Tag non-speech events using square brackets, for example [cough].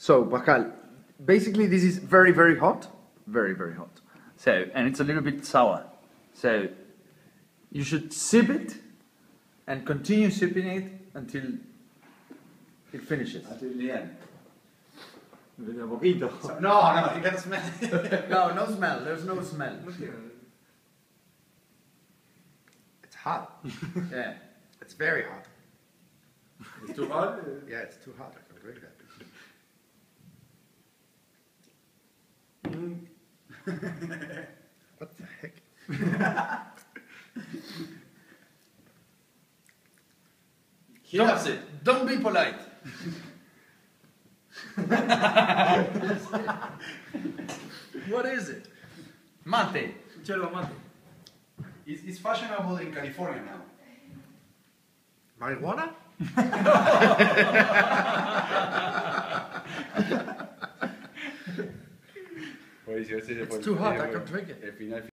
So, Pascal, basically this is very, very hot. Very, very hot. So, and it's a little bit sour. So, you should sip it and continue sipping it until it finishes. Until the end. De a poquito. [laughs] So, no, no, you gotta smell it. [laughs] No, no smell. There's no smell. It's hot. [laughs] Yeah. It's very hot. It's too hot. Yeah, it's too hot. I can drink that. [laughs] what the heck? He loves it. Don't be polite. [laughs] what is it? Mate. Yerba mate. It's, it's fashionable in California now. Marijuana? [laughs] Buenísimo, ese fue It's too hot, I can't drink it.